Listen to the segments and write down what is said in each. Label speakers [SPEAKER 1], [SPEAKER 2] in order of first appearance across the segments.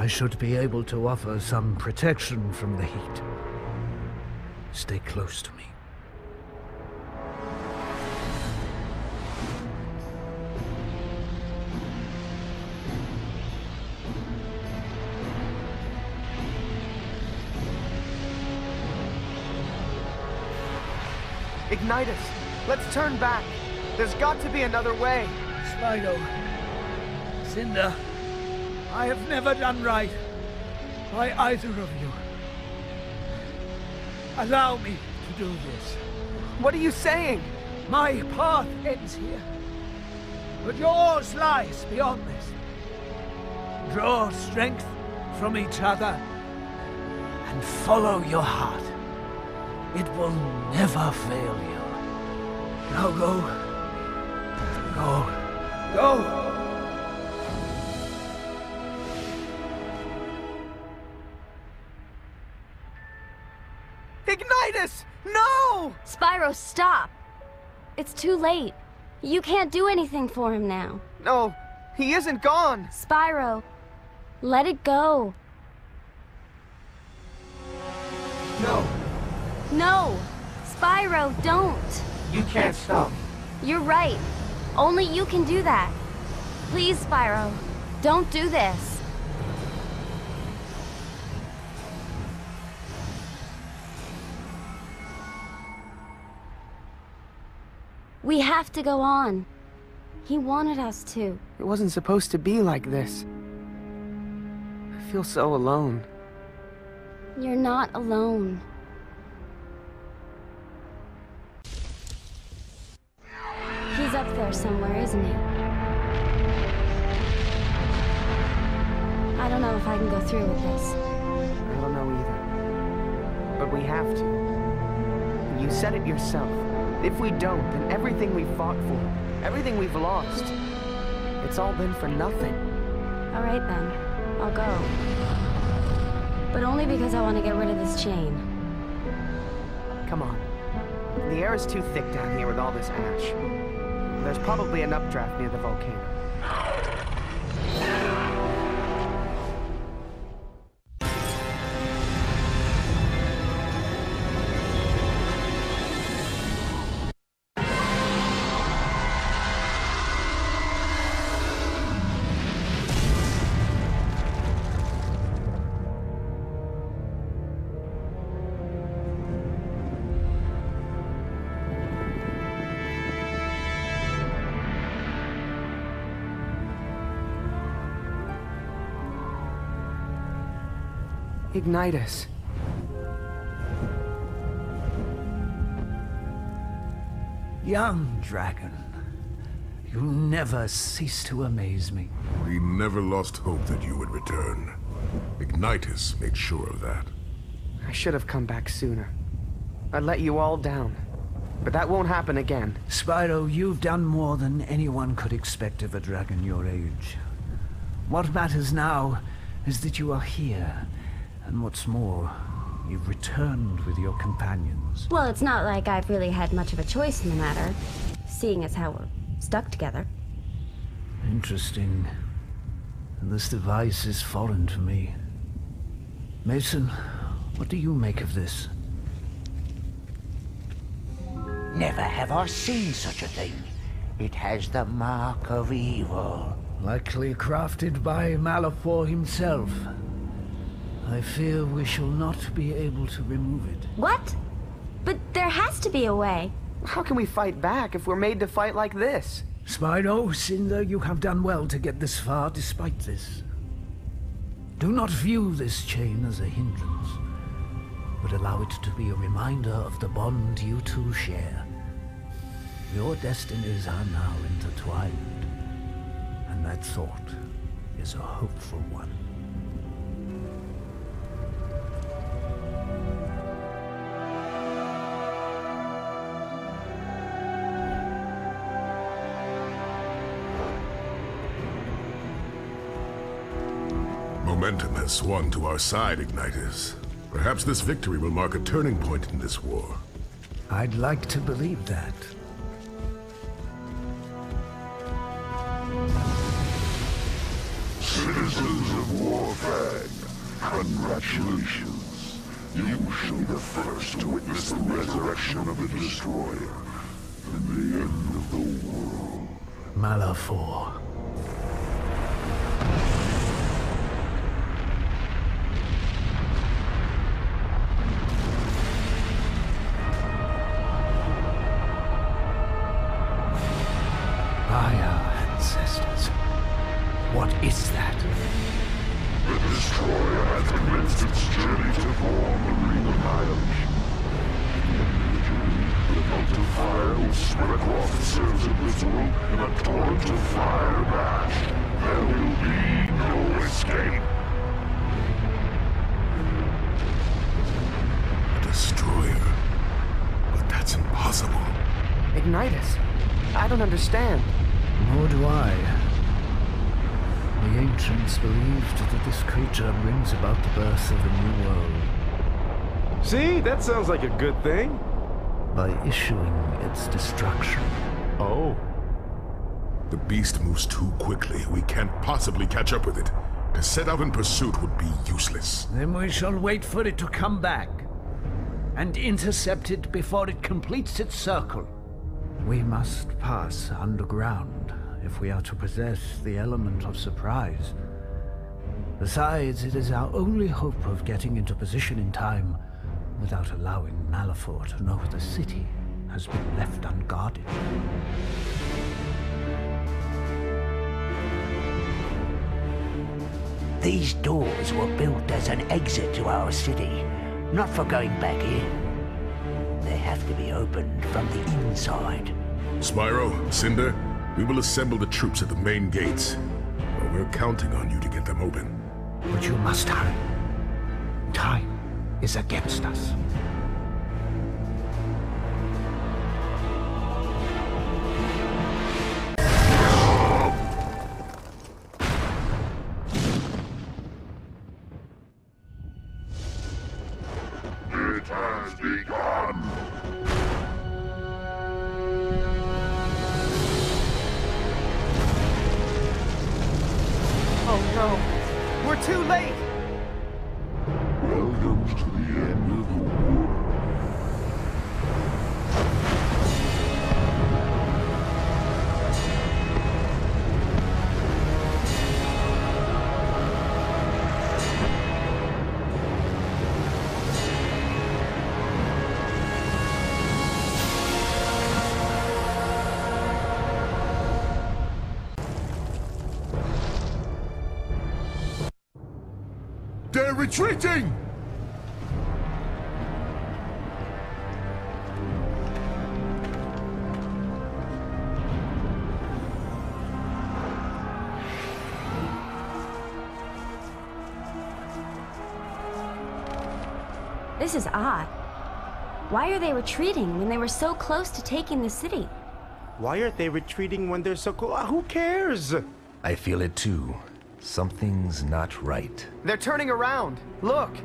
[SPEAKER 1] I should be able to offer some protection from the heat. Stay close to me.
[SPEAKER 2] Ignitus, let's turn back. There's got to be another way.
[SPEAKER 1] Spyro, Cynder, I have never done right by either of you. Allow me to do this.
[SPEAKER 2] What are you saying?
[SPEAKER 1] My path ends here, but yours lies beyond this. Draw strength from each other and follow your heart. It will never fail you. Now go. Go. Go!
[SPEAKER 2] No!
[SPEAKER 3] Stop! It's too late. You can't do anything for him now.
[SPEAKER 2] No, he isn't gone.
[SPEAKER 3] Spyro, let it go.
[SPEAKER 2] No,
[SPEAKER 3] No! Spyro, don't!
[SPEAKER 2] you can't stop.
[SPEAKER 3] You're right. Only you can do that. Please, Spyro, don't do this. We have to go on. He wanted us to.
[SPEAKER 2] It wasn't supposed to be like this. I feel so alone.
[SPEAKER 3] You're not alone. He's up there somewhere, isn't he? I don't know if I can go through with this.
[SPEAKER 2] I don't know either. But we have to. You said it yourself. If we don't, then everything we fought for, everything we've lost, it's all been for nothing.
[SPEAKER 3] All right then, I'll go. But only because I want to get rid of this chain.
[SPEAKER 2] Come on. The air is too thick down here with all this ash. There's probably an updraft near the volcano. Ignitus.
[SPEAKER 1] Young dragon, you never cease to amaze me.
[SPEAKER 4] We never lost hope that you would return. Ignitus made sure of that.
[SPEAKER 2] I should have come back sooner. I let you all down. But that won't happen again.
[SPEAKER 1] Spyro, you've done more than anyone could expect of a dragon your age. What matters now is that you are here. And what's more, you've returned with your companions.
[SPEAKER 3] Well, it's not like I've really had much of a choice in the matter, seeing as how we're stuck together.
[SPEAKER 1] Interesting. This device is foreign to me. Mason, what do you make of this?
[SPEAKER 5] Never have I seen such a thing. It has the mark of evil.
[SPEAKER 1] Likely crafted by Malefor himself. I fear we shall not be able to remove it.
[SPEAKER 3] What? But there has to be a way.
[SPEAKER 2] How can we fight back if we're made to fight like this?
[SPEAKER 1] Spyro, Cynder, you have done well to get this far despite this. Do not view this chain as a hindrance, but allow it to be a reminder of the bond you two share. Your destinies are now intertwined, and that thought is a hopeful one.
[SPEAKER 4] Momentum has swung to our side, Ignitus. Perhaps this victory will mark a turning point in this war.
[SPEAKER 1] I'd like to believe that.
[SPEAKER 4] Citizens of Warfang,
[SPEAKER 6] Congratulations. You shall be the first to witness the resurrection of the Destroyer and the end of the world. Malefor. Fire will spread across the surface of this world in a torrent of fire bash. There will be no escape.
[SPEAKER 4] A destroyer. But that's impossible.
[SPEAKER 2] Ignitus. I don't understand.
[SPEAKER 1] Nor do I. The ancients believed that this creature brings about the birth of a new world
[SPEAKER 7] See, that sounds like a good thing.
[SPEAKER 1] By issuing its destruction.
[SPEAKER 7] Oh.
[SPEAKER 4] The beast moves too quickly. We can't possibly catch up with it. To set out in pursuit would be useless.
[SPEAKER 1] Then we shall wait for it to come back and intercept it before it completes its circle. We must pass underground if we are to possess the element of surprise. Besides, it is our only hope of getting into position in time without allowing Malefor to know the city has been left unguarded.
[SPEAKER 5] These doors were built as an exit to our city, not for going back in. They have to be opened from the inside.
[SPEAKER 4] Spyro, Cynder, we will assemble the troops at the main gates. But we're counting on you to get them open.
[SPEAKER 1] But you must hurry. Time is against us.
[SPEAKER 2] Too late.
[SPEAKER 4] Retreating!
[SPEAKER 3] This is odd. Why are they retreating when they were so close to taking the city?
[SPEAKER 7] Why aren't they retreating when they're so cool? Ah, Who cares?
[SPEAKER 8] I feel it too. Something's not right.
[SPEAKER 2] They're turning around. Look.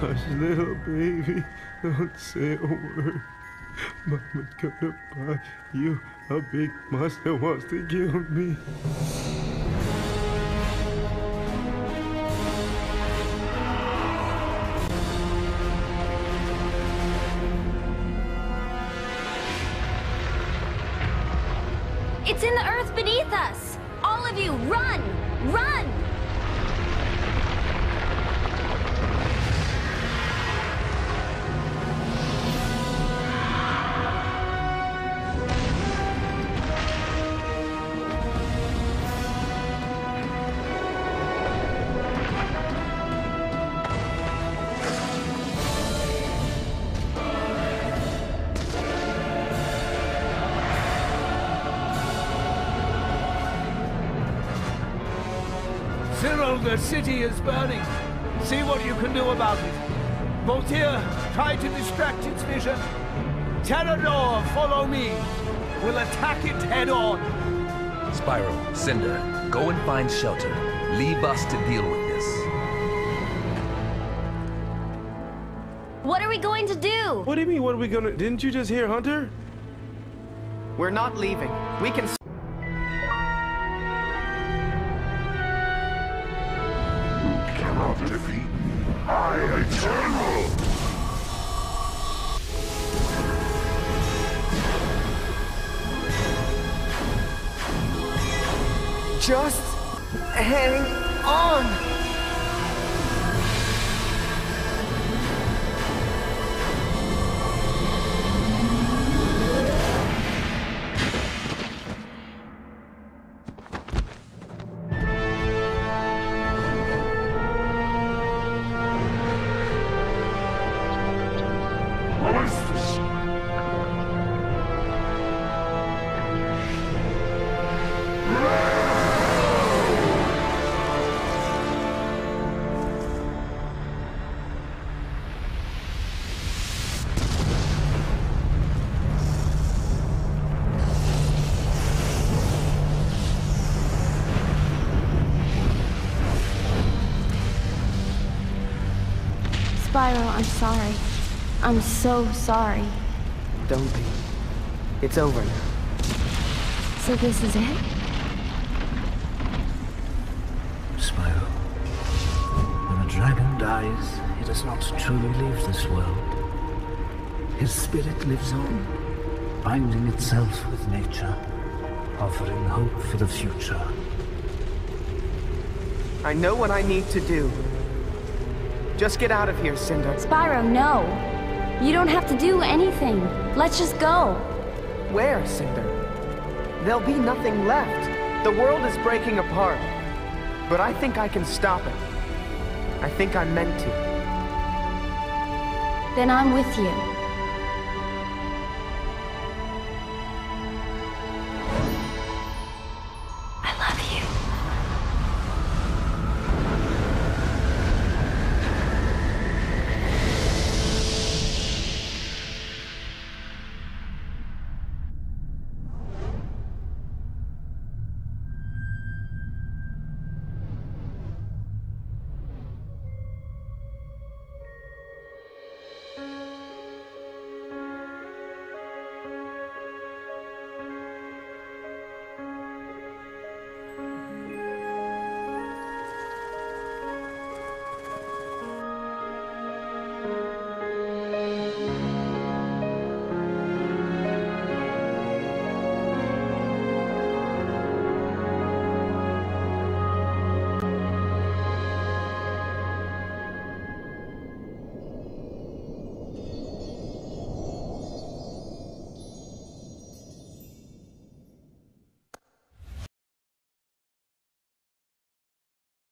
[SPEAKER 7] Hush, little baby, don't say a word. Mama's gonna buy you a big monster wants to kill me.
[SPEAKER 3] It's in the earth beneath us! All of you, run! Run!
[SPEAKER 1] The city is burning. See what you can do about it. Volteer, try to distract its vision. Terrador, follow me. We'll attack it head on.
[SPEAKER 8] Spyro, Cynder, go and find shelter. Leave us to deal with this.
[SPEAKER 3] What are we going to do?
[SPEAKER 7] What do you mean, what are we gonna... Didn't you just hear Hunter?
[SPEAKER 2] We're not leaving. We can... Just hang on!
[SPEAKER 3] Spyro, I'm sorry. I'm so sorry.
[SPEAKER 2] Don't be. It's over now.
[SPEAKER 3] So this is it?
[SPEAKER 1] Spyro. When a dragon dies, he does not truly leave this world. His spirit lives on, binding itself with nature, offering hope for the future.
[SPEAKER 2] I know what I need to do. Just get out of here, Cynder.
[SPEAKER 3] Spyro, no. You don't have to do anything. Let's just go.
[SPEAKER 2] Where, Cynder? There'll be nothing left. The world is breaking apart. But I think I can stop it. I think I'm meant to.
[SPEAKER 3] Then I'm with you.